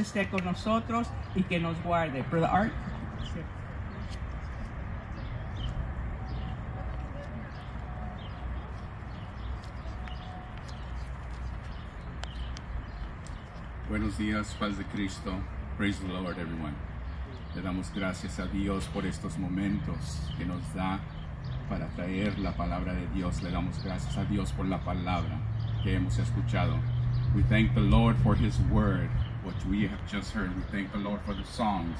esté con nosotros y que nos guarde. Brother Art. Buenos días, paz de Cristo. Praise the Lord, everyone. Le damos gracias a Dios por estos momentos que nos da para traer la palabra de Dios. Le damos gracias a Dios por la palabra que hemos escuchado. We thank the Lord for His word, which we have just heard. We thank the Lord for the songs.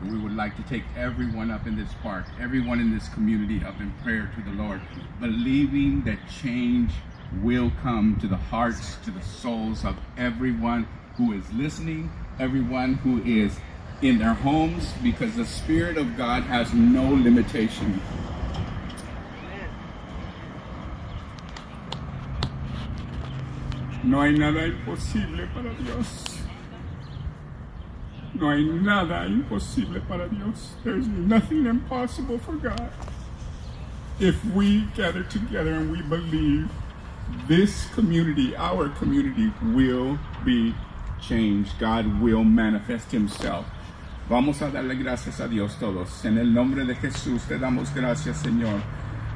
And we would like to take everyone up in this park, everyone in this community up in prayer to the Lord, believing that change will come to the hearts, to the souls of everyone who is listening, everyone who is in their homes, because the Spirit of God has no limitation. No hay nada imposible para Dios. No hay nada imposible para Dios. There's nothing impossible for God. If we gather together and we believe this community, our community, will be changed. God will manifest Himself. Vamos a darle gracias a Dios todos. En el nombre de Jesús te damos gracias, Señor.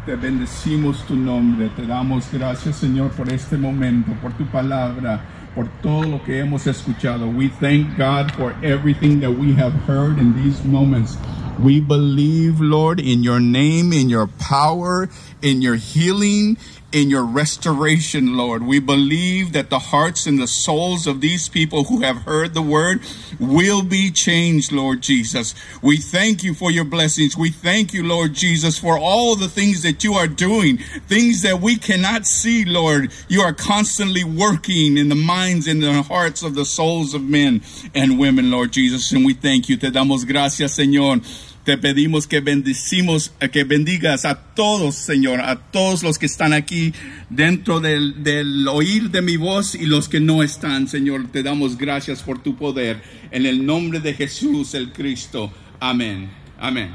Te bendecimos tu nombre. Te damos gracias, Señor, por este momento, por tu palabra, por todo lo que hemos escuchado. We thank God for everything that we have heard in these moments. We believe, Lord, in your name, in your power, in your healing, in your restoration, Lord. We believe that the hearts and the souls of these people who have heard the word will be changed, Lord Jesus. We thank you for your blessings. We thank you, Lord Jesus, for all the things that you are doing, things that we cannot see, Lord. You are constantly working in the minds and the hearts of the souls of men and women, Lord Jesus. And we thank you. Te damos gracias, Señor. Te pedimos que bendecimos, que bendigas a todos, Señor, a todos los que están aquí dentro del, del, oír de mi voz y los que no están, Señor. Te damos gracias por tu poder. En el nombre de Jesús el Cristo. Amén. Amén.